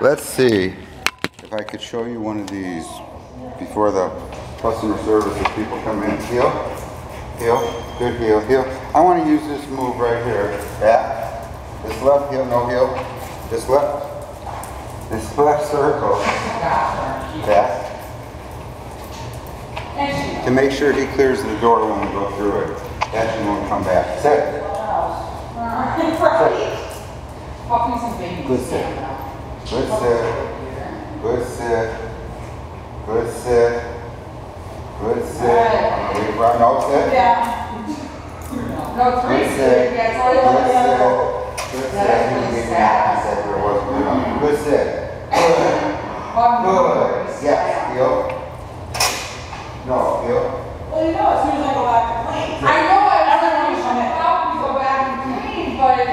Let's see if I could show you one of these before the customer service if people come in. Heel, heel, good heel, heel. I want to use this move right here. Back. This left heel, no heel. This left. This left circle. Back. To make sure he clears the door when we go through it. That you won't come back. Sit. Puppies and babies. Good sit. Good sit. Good sit. Good sit. Good sit. I'm gonna leave right now. Sit. Yeah. No, three, Good sit. that's all Good you want. sit. Good sit. You can be mad. I said there wasn't enough. Good sit. Good. Good. Yes. Feel. No. Feel. Well, you know, as soon as I go back to clean. I know I was gonna use my help to go back and clean, but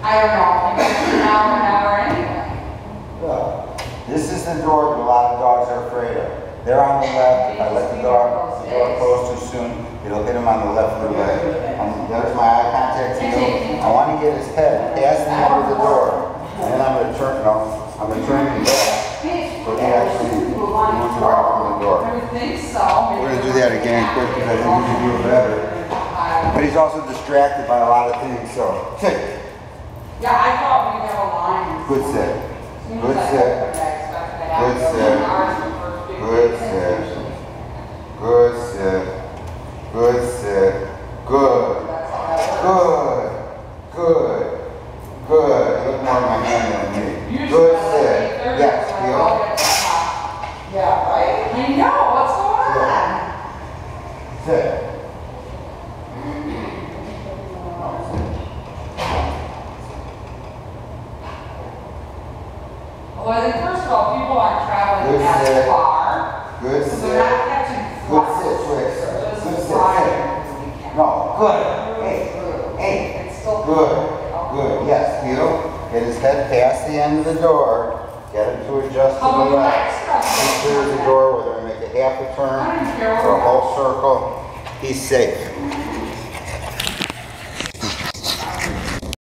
I don't know, maybe an hour, an hour anyway. Look. This is the door that a lot of dogs are afraid of. They're on the left. If I let the dog, the door close too soon, it'll hit him on the left of the leg. Um, there's my eye contact to you. I want to get his head past end of the door. And then I'm going to turn, no, I'm going to turn him back. So he actually wants to from the door. I would think so. We're going to do that again quick because I think we can do it better. But he's also distracted by a lot of things, so sit. Yeah, I thought we'd have a line. Good sit. As soon as Good I sit. Good it. sit. Ours is the first big Good thing. sit. Good sit. Good sit. Good. That's how that works. Good. Good. Good. You look more at my hand than me. Usually Good by sit. eight thirty, Yes, it's like, feel. oh, that's hot. Yeah, right? I know, what's going on? Sit. Well, think first of all, people aren't traveling Good as sit. far. Good So sit. they're not catching Good sit, Good sit, sit. No. Good. Hey. Hey. It's still. Good. Good. Yes, feel. Get his head past the end of the door. Get him to adjust to How the left. He clears the door, whether I make a half a turn or a whole circle, he's safe.